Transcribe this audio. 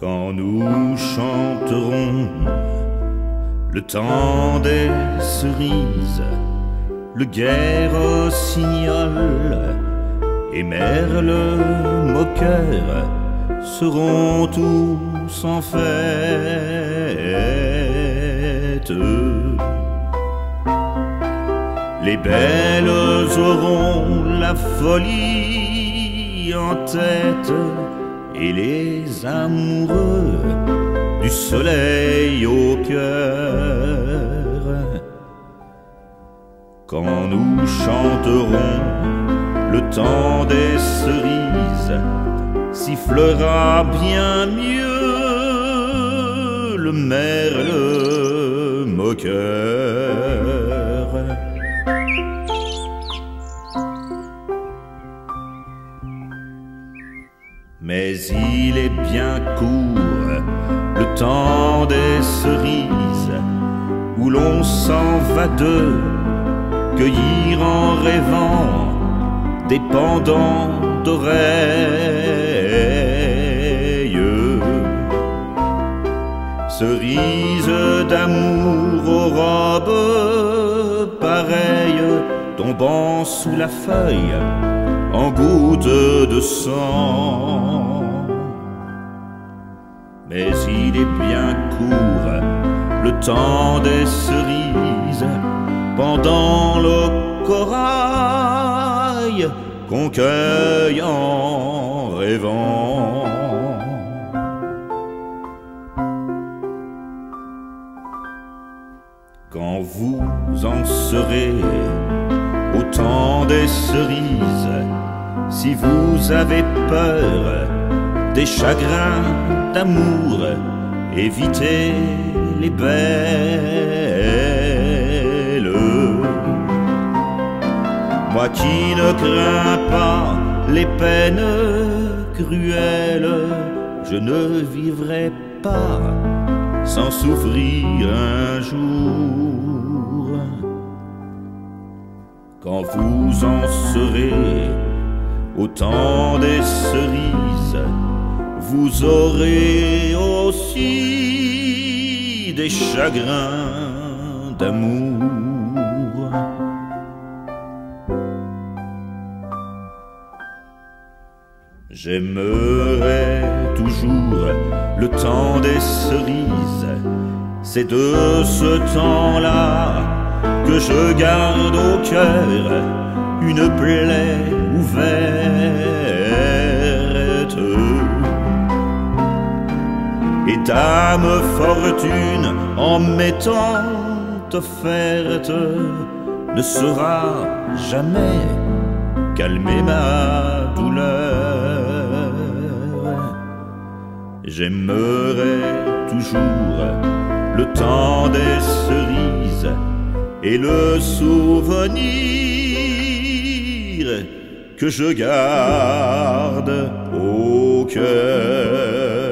Quand nous chanterons le temps des cerises, le guerre rossignol et merle moqueur seront tous en fête. Les belles auront la folie en tête et les amoureux du soleil au cœur. Quand nous chanterons le temps des cerises, sifflera bien mieux le merle moqueur. Mais il est bien court le temps des cerises où l'on s'en va de cueillir en rêvant des pendants d'oreilles. Cerises d'amour aux robes pareilles tombant sous la feuille en gouttes de sang. Mais il est bien court le temps des cerises pendant le corail qu'on cueille en rêvant. Quand vous en serez au temps des cerises, si vous avez peur des chagrins d'amour, évitez les belles. Moi qui ne crains pas les peines cruelles, je ne vivrai pas sans souffrir un jour. Quand vous en serez au temps des cerises, vous aurez aussi des chagrins d'amour. J'aimerai toujours le temps des cerises, c'est de ce temps-là que je garde au cœur une plaie ouverte. Et dame fortune en m'étant offerte ne saura jamais calmer ma douleur. J'aimerai toujours le temps des cerises et le souvenir que je garde au cœur.